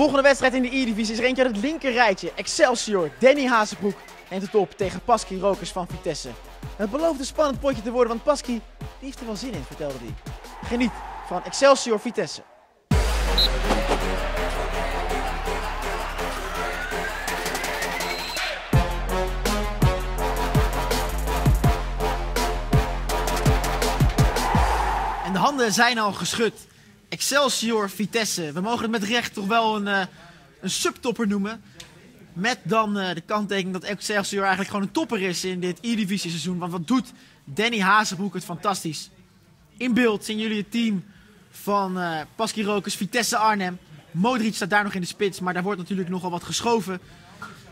volgende wedstrijd in de E-divisie is er eentje uit het linker rijtje. Excelsior, Danny Hazebroek neemt het op tegen Pasky Rokers van Vitesse. Het belooft een spannend potje te worden, want Pasky heeft er wel zin in, vertelde hij. Geniet van Excelsior Vitesse. En de handen zijn al geschud. Excelsior Vitesse. We mogen het met recht toch wel een, eh, een subtopper noemen. Met dan eh, de kanttekening dat Excelsior eigenlijk gewoon een topper is in dit E-divisie seizoen. Want wat doet Danny Hazebroek het fantastisch. In beeld zien jullie het team van Rokers, Vitesse Arnhem. Modric staat daar nog in de spits, maar daar wordt natuurlijk nogal wat geschoven.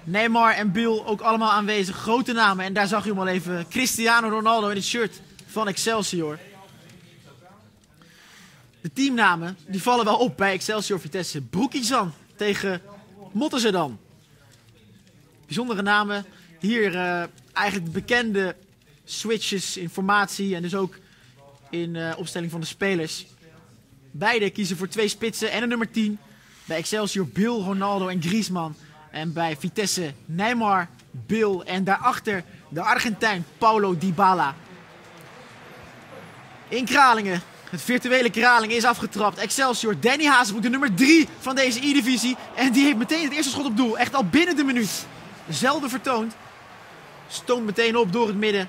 Neymar en Bill ook allemaal aanwezig, grote namen. En daar zag je hem al even Cristiano Ronaldo in het shirt van Excelsior. De teamnamen die vallen wel op bij Excelsior Vitesse. Broekizan tegen Motterzedan. Bijzondere namen. Hier eh, eigenlijk de bekende switches in formatie en dus ook in eh, opstelling van de spelers. Beide kiezen voor twee spitsen en een nummer 10. Bij Excelsior Bill, Ronaldo en Griezmann. En bij Vitesse Neymar, Bill en daarachter de Argentijn Paulo Dybala. In Kralingen. Het virtuele Kralingen is afgetrapt. Excelsior, Danny Hazebroek, de nummer 3 van deze E-divisie. En die heeft meteen het eerste schot op doel. Echt al binnen de minuut. Zelden vertoond. Stoomt meteen op door het midden.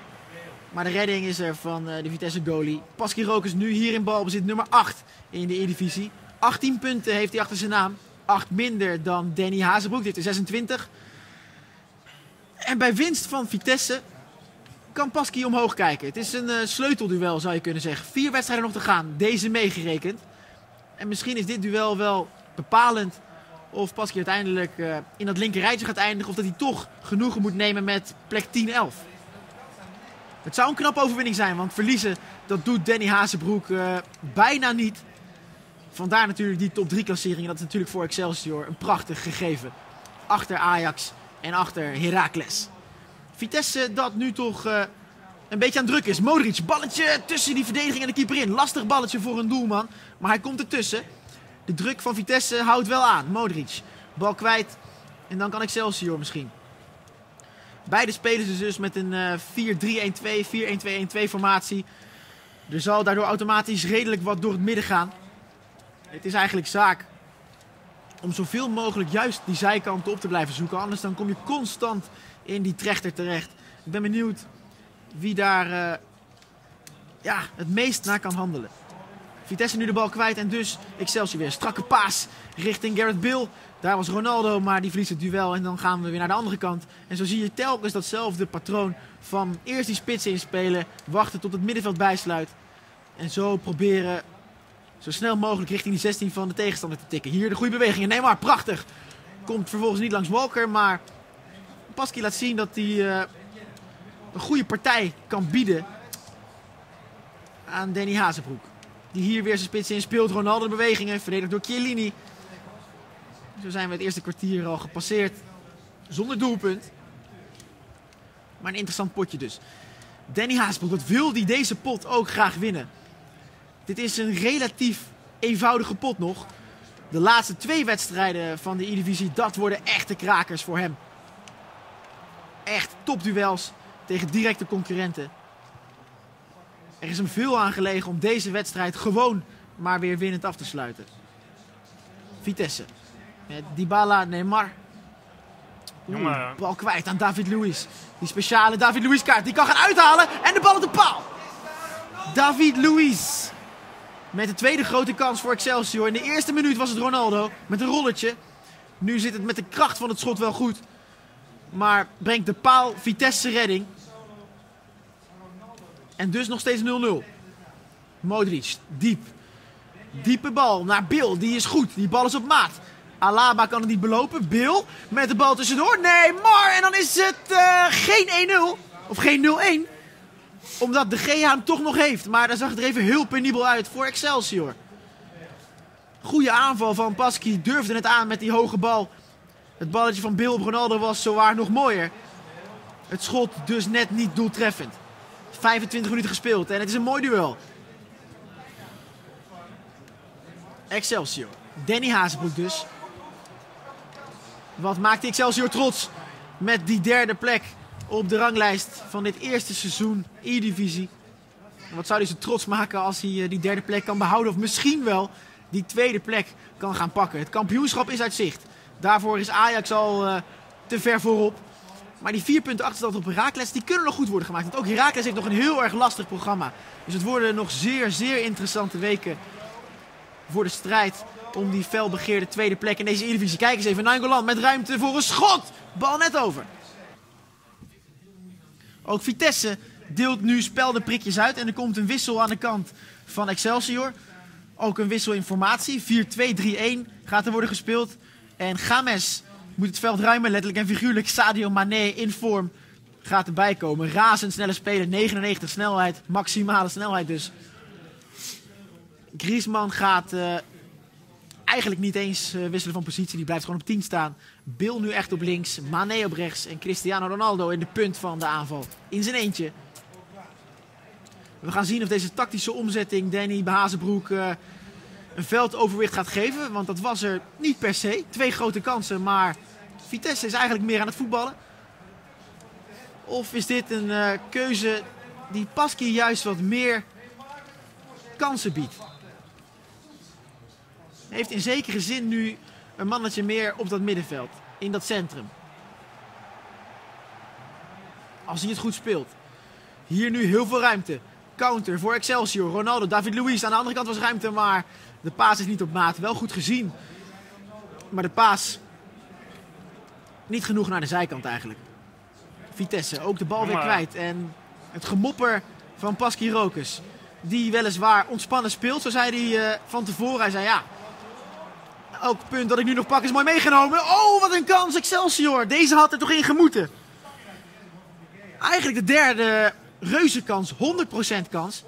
Maar de redding is er van eh, de Vitesse goalie. Pasky Rokers nu hier in balbezit nummer 8 in de E-divisie. 18 punten heeft hij achter zijn naam. 8 minder dan Danny Hazebroek. Dit is 26. En bij winst van Vitesse kan Pasky omhoog kijken. Het is een eh, sleutelduel zou je kunnen zeggen. Vier wedstrijden nog te gaan. Deze meegerekend. En misschien is dit duel wel bepalend of Pasky uiteindelijk eh, in dat linker rijtje gaat eindigen. Of dat hij toch genoegen moet nemen met plek 10-11. Het zou een knappe overwinning zijn, want verliezen dat doet Danny Hazebroek eh, bijna niet. Vandaar natuurlijk die top 3 klassering. Dat is natuurlijk voor Excelsior een prachtig gegeven. Achter Ajax en achter Heracles. Vitesse dat nu toch eh, een beetje aan druk is. Modric, balletje tussen die verdediging en de keeper in. Lastig balletje voor een doelman, maar hij komt ertussen. De druk van Vitesse houdt wel aan. Modric, bal kwijt en dan kan Excelsior misschien. Beide spelen ze dus met een eh 4-3-1-2, 4-1-2-1-2 formatie. Er zal daardoor automatisch redelijk wat door het midden gaan. Het is eigenlijk zaak om zoveel mogelijk juist die zijkanten op te blijven zoeken. Anders dan kom je constant in die trechter terecht. Ik ben benieuwd wie daar eh, ja, het meest naar kan handelen. Vitesse nu de bal kwijt en dus Excelsior weer. Strakke paas richting Garrett Bill. Daar was Ronaldo, maar die verliest het duel. En dan gaan we weer naar de andere kant. En zo zie je telkens datzelfde patroon van eerst die spits inspelen. Wachten tot het middenveld bijsluit. En zo proberen zo snel mogelijk richting die 16 van de tegenstander te tikken. Hier de goede bewegingen. Neymar, prachtig. Komt vervolgens niet langs Walker, maar Pasky laat zien dat hij eh, een goede partij kan bieden aan Danny Hazebroek. Die hier weer zijn spits in speelt. Ronaldo de bewegingen, verdedigd door Chiellini. Zo zijn we het eerste kwartier al gepasseerd. Zonder doelpunt. Maar een interessant potje dus. Danny Hazebroek, wat wil die deze pot ook graag winnen? Dit is een relatief eenvoudige pot nog. De laatste twee wedstrijden van de E-divisie, dat worden echte krakers voor hem. Echt topduels tegen directe concurrenten. Er is hem veel aan gelegen om deze wedstrijd gewoon maar weer winnend af te sluiten. Vitesse. Met Dybala, Neymar. Oeh, bal kwijt aan David Luiz. Die speciale David Luiz kaart. Die kan gaan uithalen. En de bal op de paal. David Luiz. Met de tweede grote kans voor Excelsior. In de eerste minuut was het Ronaldo. Met een rollertje. Nu zit het met de kracht van het schot wel goed. Maar brengt de paal Vitesse redding. En dus nog steeds 0-0. Modric, diep. Diepe bal naar Bill. Die is goed. Die bal is op maat. Alaba kan het niet belopen. Bill met de bal tussendoor. Nee, maar. En dan is het eh, geen 1-0. Of geen 0-1. Omdat de Gea hem toch nog heeft. Maar daar zag het er even heel penibel uit voor Excelsior. Goede aanval van Pasky. Durfde het aan met die hoge bal. Het balletje van Bill op Ronaldo was zowaar nog mooier. Het schot dus net niet doeltreffend. 25 minuten gespeeld en het is een mooi duel. Excelsior. Danny Hazebroek dus. Wat maakt Excelsior trots met die derde plek op de ranglijst van dit eerste seizoen E-divisie. Wat zou hij ze trots maken als hij die derde plek kan behouden of misschien wel die tweede plek kan gaan pakken. Het kampioenschap is uit zicht. Daarvoor is Ajax al uh, te ver voorop. Maar die vier punten achterstand op Herakles, die kunnen nog goed worden gemaakt. Want ook Herakles heeft nog een heel erg lastig programma. Dus het worden nog zeer, zeer interessante weken voor de strijd om die felbegeerde tweede plek in deze Eredivisie. Kijk eens even, Nainggolan met ruimte voor een schot. Bal net over. Ook Vitesse deelt nu speldenprikjes uit en er komt een wissel aan de kant van Excelsior. Ook een wisselinformatie. 4-2-3-1 gaat er worden gespeeld. En Games moet het veld ruimen, letterlijk en figuurlijk. Sadio Mané in vorm gaat erbij komen. Razendsnelle speler, 99 snelheid, maximale snelheid dus. Griezmann gaat uh, eigenlijk niet eens uh, wisselen van positie. Die blijft gewoon op 10 staan. Bill nu echt op links, Mané op rechts en Cristiano Ronaldo in de punt van de aanval. In zijn eentje. We gaan zien of deze tactische omzetting Danny Behazenbroek uh, een veldoverwicht gaat geven. Want dat was er niet per se. Twee grote kansen, maar Vitesse is eigenlijk meer aan het voetballen. Of is dit een uh, keuze die Paski juist wat meer kansen biedt? Heeft in zekere zin nu een mannetje meer op dat middenveld. In dat centrum. Als hij het goed speelt. Hier nu heel veel ruimte. Counter voor Excelsior. Ronaldo, David Luiz. Aan de andere kant was ruimte, maar de paas is niet op maat. Wel goed gezien. Maar de paas niet genoeg naar de zijkant eigenlijk. Vitesse, ook de bal weer kwijt. En het gemopper van Paski Rokus. Die weliswaar ontspannen speelt. Zo zei hij uh, van tevoren. Hij zei ja, elk punt dat ik nu nog pak is mooi meegenomen. Oh, wat een kans Excelsior. Deze had er toch in gemoeten. Eigenlijk de derde reuze kans, 100% kans.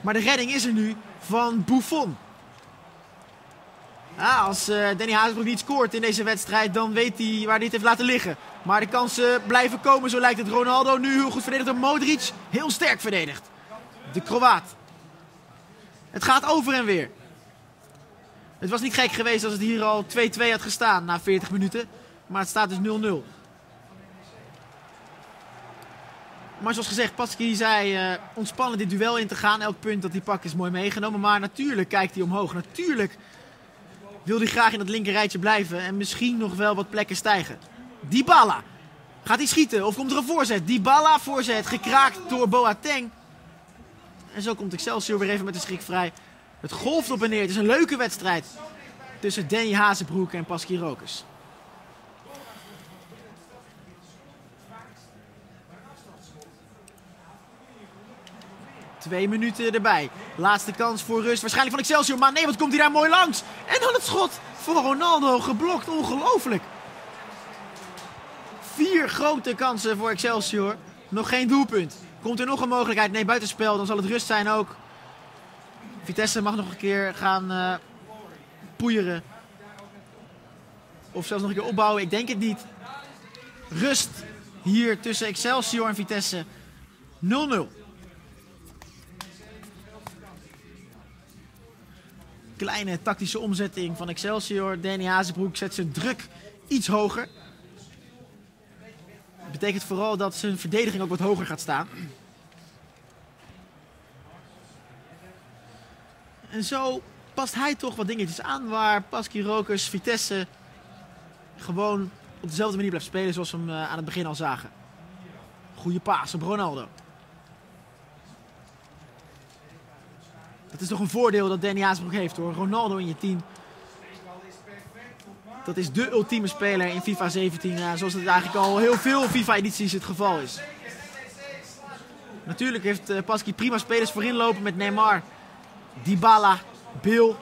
Maar de redding is er nu van Buffon. Ja, als uh, Danny Hazebroek niet scoort in deze wedstrijd, dan weet hij waar het heeft laten liggen. Maar de kansen blijven komen, zo lijkt het. Ronaldo nu heel goed verdedigd door Modric. Heel sterk verdedigd. De Kroaat. Het gaat over en weer. Het was niet gek geweest als het hier al 2-2 had gestaan na 40 minuten. Maar het staat dus 0-0. Maar zoals gezegd, Paski zei uh, ontspannen dit duel in te gaan. Elk punt dat hij pakt is mooi meegenomen. Maar natuurlijk kijkt hij omhoog. Natuurlijk wil hij graag in dat linkerrijtje blijven. En misschien nog wel wat plekken stijgen. Dybala. Gaat hij schieten of komt er een voorzet? Dybala voorzet, gekraakt door Boateng. En zo komt Excelsior weer even met de schrik vrij. Het golft op en neer. Het is een leuke wedstrijd tussen Danny Hazenbroek en Paski Rokers. Twee minuten erbij. Laatste kans voor rust. Waarschijnlijk van Excelsior. Maar nee, wat komt hij daar mooi langs. En dan het schot voor Ronaldo. Geblokt. Ongelooflijk. Vier grote kansen voor Excelsior. Nog geen doelpunt. Komt er nog een mogelijkheid? Nee, buitenspel. Dan zal het rust zijn ook. Vitesse mag nog een keer gaan uh, poeieren. Of zelfs nog een keer opbouwen. Ik denk het niet. Rust hier tussen Excelsior en Vitesse. 0-0. Kleine tactische omzetting van Excelsior. Danny Hazenbroek zet zijn druk iets hoger. Dat betekent vooral dat zijn verdediging ook wat hoger gaat staan. En zo past hij toch wat dingetjes aan waar Paski Rokers, Vitesse gewoon op dezelfde manier blijft spelen zoals we hem eh, aan het begin al zagen. Goede paas op Ronaldo. Dat is toch een voordeel dat Danny Haasbroek heeft hoor. Ronaldo in je team. Dat is de ultieme speler in FIFA 17. Ja, zoals het eigenlijk al heel veel FIFA-edities het geval is. Natuurlijk heeft uh, prima spelers voorin lopen met Neymar, Dybala, Bill.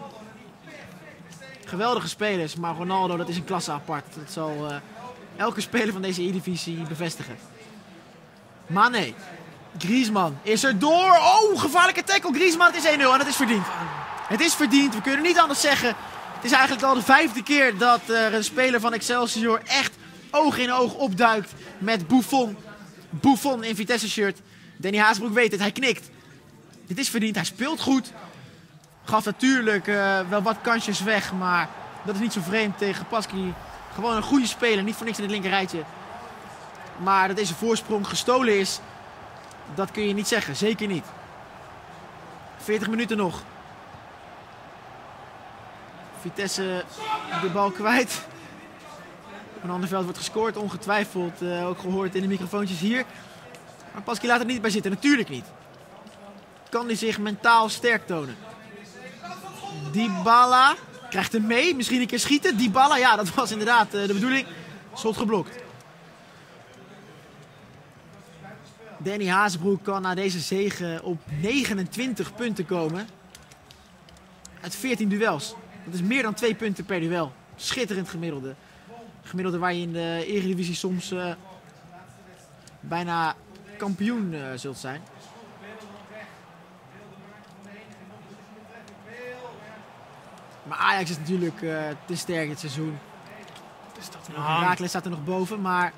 Geweldige spelers, maar Ronaldo dat is een klasse apart. Dat zal uh, elke speler van deze E-divisie bevestigen. Mane, Griezmann is er door. Oh, gevaarlijke tackle. Griezmann, het is 1-0 en het is verdiend. Het is verdiend. We kunnen niet anders zeggen. Het is eigenlijk al de vijfde keer dat er een speler van Excelsior echt oog in oog opduikt met Buffon. Buffon in Vitesse-shirt. Danny Haasbroek weet het, hij knikt. Dit is verdiend, hij speelt goed. Gaf natuurlijk uh, wel wat kansjes weg, maar dat is niet zo vreemd tegen Paski Gewoon een goede speler, niet voor niks in het linkerrijtje. Maar dat deze voorsprong gestolen is, dat kun je niet zeggen. Zeker niet. 40 minuten nog. Vitesse de bal kwijt. Van Anderveld wordt gescoord, ongetwijfeld. Uh, ook gehoord in de microfoontjes hier. Maar Paski laat er niet bij zitten, natuurlijk niet. Kan hij zich mentaal sterk tonen. Dybala krijgt hem mee, misschien een keer schieten. Dybala, ja, dat was inderdaad uh, de bedoeling. Schot geblokt. Danny Hazebroek kan na deze zege op 29 punten komen. Uit 14 duels. Dat is meer dan 2 punten per duel. Schitterend gemiddelde. Gemiddelde waar je in de Eredivisie soms uh, bijna kampioen uh, zult zijn. Maar Ajax is natuurlijk uh, te sterk dit seizoen. Herakles staat er nog boven. Maar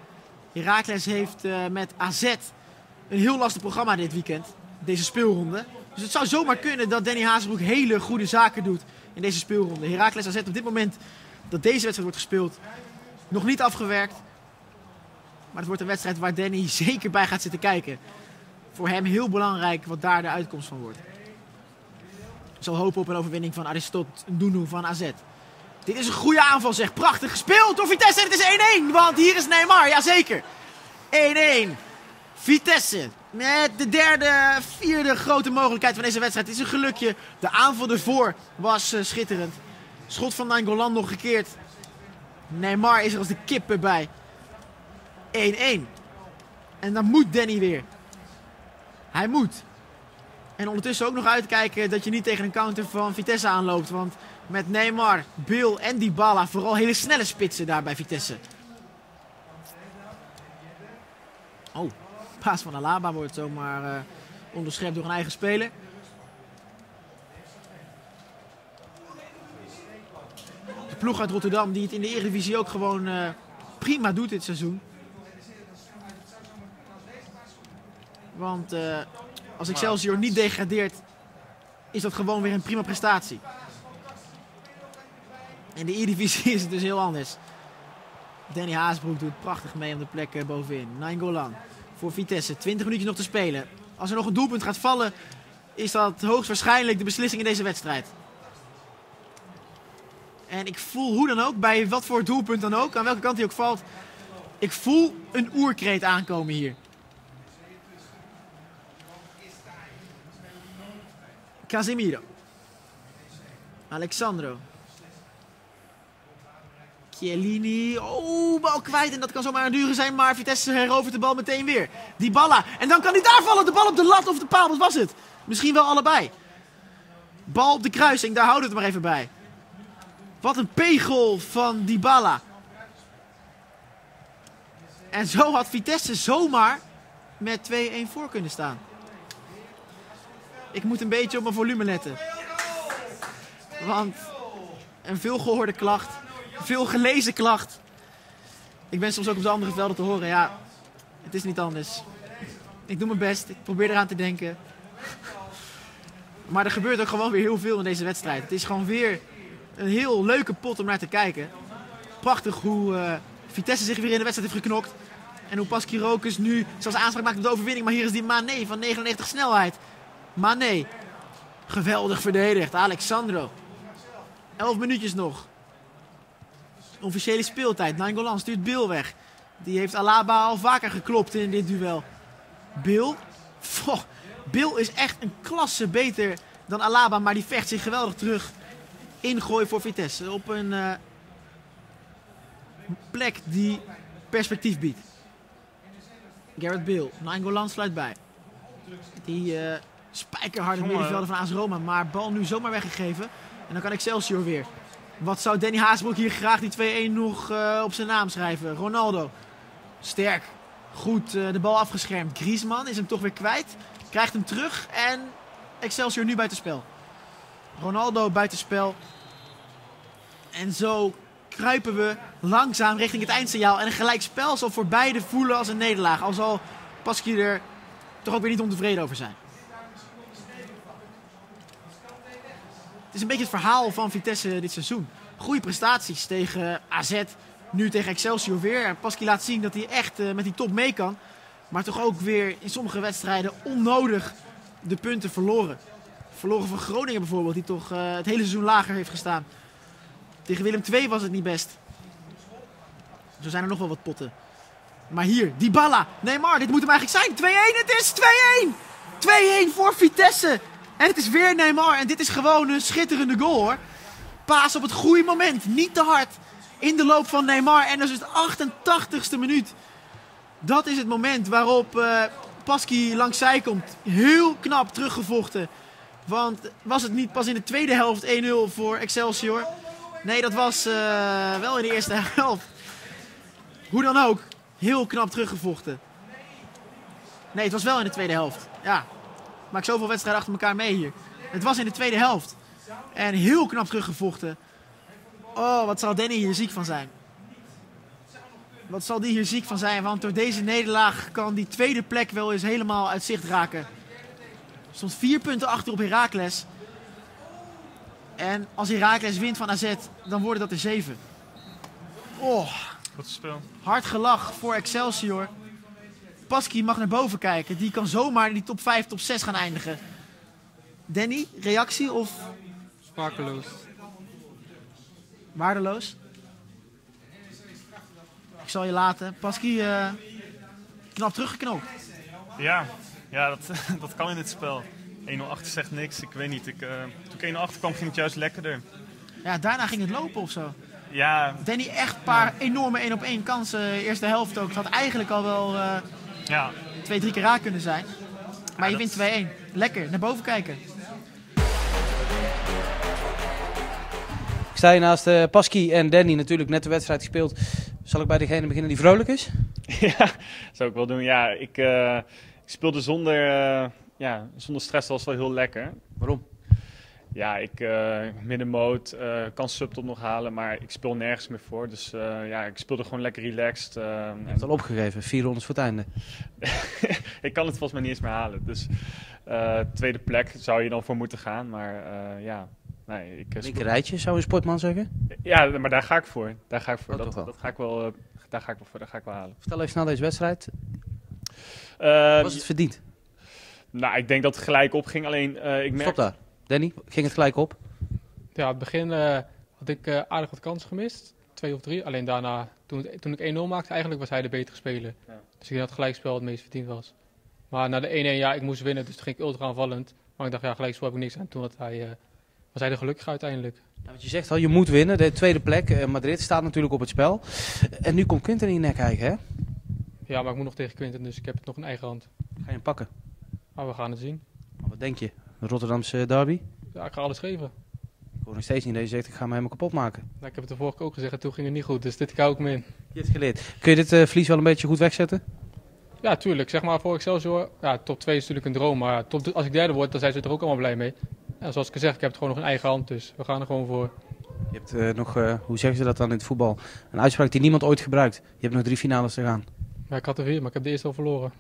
Herakles heeft met AZ een heel lastig programma dit weekend. Deze speelronde. Dus het zou zomaar kunnen dat Danny Hazebroek hele goede zaken doet in deze speelronde. Herakles AZ op dit moment dat deze wedstrijd wordt gespeeld nog niet afgewerkt. Maar het wordt een wedstrijd waar Danny zeker bij gaat zitten kijken. Voor hem heel belangrijk wat daar de uitkomst van wordt. Zal hopen op een overwinning van Aristot Ndunu van AZ. Dit is een goede aanval zeg. Prachtig gespeeld door Vitesse. En het is 1-1. Want hier is Neymar. Jazeker. 1-1. Vitesse. Met de derde, vierde grote mogelijkheid van deze wedstrijd. Het is een gelukje. De aanval ervoor was uh, schitterend. Schot van Nangolan nog gekeerd. Neymar is er als de kip erbij. 1-1. En dan moet Danny weer. Hij moet. En ondertussen ook nog uitkijken dat je niet tegen een counter van Vitesse aanloopt. Want met Neymar, Bill en Dybala vooral hele snelle spitsen daar bij Vitesse. Oh, paas van Alaba wordt zomaar uh, onderschept door een eigen speler. De ploeg uit Rotterdam die het in de Eredivisie ook gewoon uh, prima doet dit seizoen. Want uh, als Excelsior niet degradeert, is dat gewoon weer een prima prestatie. In de E-divisie is het dus heel anders. Danny Haasbroek doet prachtig mee om de plek bovenin. Nainggolan voor Vitesse. 20 minuutjes nog te spelen. Als er nog een doelpunt gaat vallen, is dat hoogstwaarschijnlijk de beslissing in deze wedstrijd. En ik voel hoe dan ook, bij wat voor doelpunt dan ook, aan welke kant hij ook valt. Ik voel een oerkreet aankomen hier. Casemiro. Alexandro. Chiellini. Oh, bal kwijt. En dat kan zomaar een dure zijn. Maar Vitesse herovert de bal meteen weer. Die balla. En dan kan hij daar vallen. De bal op de lat of de paal. Wat was het? Misschien wel allebei. Bal op de kruising. Daar houden we het maar even bij. Wat een pegel van Dybala. En zo had Vitesse zomaar met 2-1 voor kunnen staan. Ik moet een beetje op mijn volume letten. Want een veelgehoorde klacht, veel gelezen klacht. Ik ben soms ook op de andere velden te horen. Ja, het is niet anders. Ik doe mijn best, ik probeer eraan te denken. Maar er gebeurt ook gewoon weer heel veel in deze wedstrijd. Het is gewoon weer een heel leuke pot om naar te kijken. Prachtig hoe uh, Vitesse zich weer in de wedstrijd heeft geknokt. En hoe Paskirokus nu zelfs aanspraak maakt op de overwinning. Maar hier is die Mané van 99 snelheid. Mané. Geweldig verdedigd. Alexandro. 11 minuutjes nog. Officiële speeltijd. Nangolan stuurt Bill weg. Die heeft Alaba al vaker geklopt in dit duel. Bill. Bill is echt een klasse beter dan Alaba. Maar die vecht zich geweldig terug. Ingooi voor Vitesse. Op een uh, plek die perspectief biedt. Garrett Bill. Nangolan sluit bij. Die... Uh, spijkerharde middenvelder van AS Roma. Maar bal nu zomaar weggegeven. En dan kan Excelsior weer. Wat zou Danny Haasbroek hier graag die 2-1 nog uh, op zijn naam schrijven? Ronaldo. Sterk. Goed uh, de bal afgeschermd. Griezmann is hem toch weer kwijt. Krijgt hem terug. En Excelsior nu buitenspel. Ronaldo buitenspel. En zo kruipen we langzaam richting het eindsignaal. En een gelijkspel zal voor beide voelen als een nederlaag. Al zal Pasquier er toch ook weer niet ontevreden over zijn. Het is een beetje het verhaal van Vitesse dit seizoen. Goede prestaties tegen AZ, Nu tegen Excelsior weer. Pasky laat zien dat hij echt eh, met die top mee kan. Maar toch ook weer in sommige wedstrijden onnodig de punten verloren. Verloren van Groningen bijvoorbeeld, die toch eh, het hele seizoen lager heeft gestaan. Tegen Willem II was het niet best. Zo zijn er nog wel wat potten. Maar hier, Dybala, Neymar, dit moet hem eigenlijk zijn. 2-1, het is 2-1! 2-1 voor Vitesse. En het is weer Neymar. En dit is gewoon een schitterende goal hoor. Paas op het goede moment, niet te hard. In de loop van Neymar. En dat is het 88ste minuut. Dat is het moment waarop uh, Pasky langs zij komt. Heel knap teruggevochten. Want was het niet pas in de tweede helft 1-0 voor Excelsior? Nee, dat was uh, wel in de eerste helft. Hoe dan ook, heel knap teruggevochten. Nee, het was wel in de tweede helft. Ja, maak zoveel wedstrijden achter elkaar mee hier. Het was in de tweede helft. En heel knap teruggevochten. Oh, wat zal Danny hier ziek van zijn. Wat zal die hier ziek van zijn? Want door deze nederlaag kan die tweede plek wel eens helemaal uit zicht raken. Stond vier punten achter op Heracles. En als Heracles wint van AZ, dan worden dat er zeven. Oh. Goed spel. Hard gelach voor Excelsior. Pasky mag naar boven kijken. Die kan zomaar in die top 5, top 6 gaan eindigen. Danny, reactie of... Sprakeloos. Waardeloos? Ik zal je laten. Pasky, uh, knap teruggeknoopt. Ja, ja dat, dat kan in dit spel. 1-0 achter zegt niks. Ik weet niet. Ik, uh, toen ik 1-0 achter kwam, ging het juist lekkerder. Ja, daarna ging het lopen of zo. Ja. Danny echt een paar enorme 1 op 1 kansen. Eerste helft ook. Het had eigenlijk al wel uh, ja. twee, drie keer raak kunnen zijn. Maar ja, je wint 2-1. Lekker, naar boven kijken. Ik sta hier naast uh, Pasky en Danny natuurlijk net de wedstrijd gespeeld. Zal ik bij degene beginnen die vrolijk is? ja, zou ik wel doen. Ja, ik, uh, ik speelde zonder, uh, ja, zonder stress. Dat was wel heel lekker. Waarom? Ja, ik uh, middenmoot kan subtop nog halen, maar ik speel nergens meer voor. Dus ja, ik speelde gewoon lekker relaxed. Je hebt het al opgegeven, vier rondes voor het einde. ik kan het volgens mij niet eens meer halen. Dus tweede plek zou je dan voor moeten gaan. Maar ja, Nee, ik uh, Linker rijtje, zou een sportman zeggen? Ja, maar daar ga ik voor. Daar ga ik voor. Oh, dat, dat, ga ik wel, daar ga ik wel voor. Daar ga ik wel halen. Vertel even snel deze wedstrijd. Was het verdiend? Nou, ik denk dat het gelijk op ging. Alleen, uh, ik merk... Stop daar. Danny, ging het gelijk op? Ja, het begin had ik aardig wat kansen gemist. Twee of drie. Alleen daarna, toen, het, toen ik 1-0 maakte, eigenlijk was hij de betere speler. Ja. Dus ik denk dat het gelijkspel het meest verdiend was. Maar na de 1-1, ja, ik moest winnen. Dus toen ging ik ultra aanvallend. Maar ik dacht, ja, gelijk zo heb ik niks aan. Toen had hij was hij er gelukkig uiteindelijk. Ja, wat je zegt al, je moet winnen. De tweede plek, uh, Madrid, staat natuurlijk op het spel. En nu komt Quinten in je nek kijken, hè? Ja, maar ik moet nog tegen Quinten, dus ik heb het nog in eigen hand. Ga je hem pakken? Maar we gaan het zien. Maar wat denk je? Rotterdamse derby? Ja, ik ga alles geven. Ik hoor nog steeds niet dat je zegt, ik ga me helemaal kapot maken. Nou, ik heb het de vorige keer ook gezegd en toen ging het niet goed, dus dit hou ik me in. Je hebt geleerd. Kun je dit uh, verlies wel een beetje goed wegzetten? Ja, tuurlijk. Zeg maar voor Excelsior, ja, top 2 is natuurlijk een droom. Maar top, als ik derde word, dan zijn ze er ook allemaal blij mee. Ja, zoals ik zeg, ik heb het gewoon nog in eigen hand, dus we gaan er gewoon voor. Je hebt uh, nog, uh, hoe zeggen ze dat dan in het voetbal? Een uitspraak die niemand ooit gebruikt. Je hebt nog drie finales te gaan. Ja, ik had er vier, maar ik heb de eerste al verloren.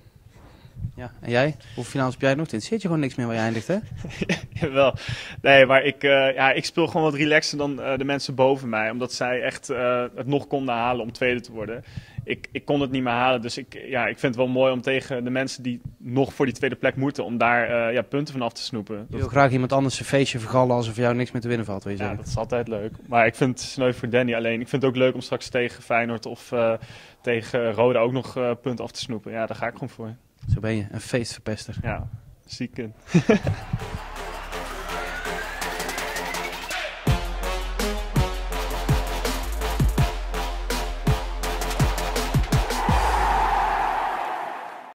Ja, en jij? Hoeveel finales heb jij nog? Het zit je gewoon niks meer waar je eindigt, hè? Jawel. Nee, maar ik, uh, ja, ik speel gewoon wat relaxer dan de mensen boven mij. Omdat zij echt het nog konden halen om tweede te worden ik, ik kon het niet meer halen. Dus ik, ja, ik vind het wel mooi om tegen de mensen die nog voor die tweede plek moeten, om daar ja, punten van af te snoepen. Je wil graag iemand anders een feestje vergallen als er voor jou niks meer te winnen valt, wil je ja, dat is altijd leuk. Maar ik vind het sneu voor Danny alleen. Ik vind het ook leuk om straks tegen Feyenoord of tegen Roda ook nog punten af te snoepen. Ja, daar ga ik gewoon voor. Zo ben je, een feestverpester. Ja, ziek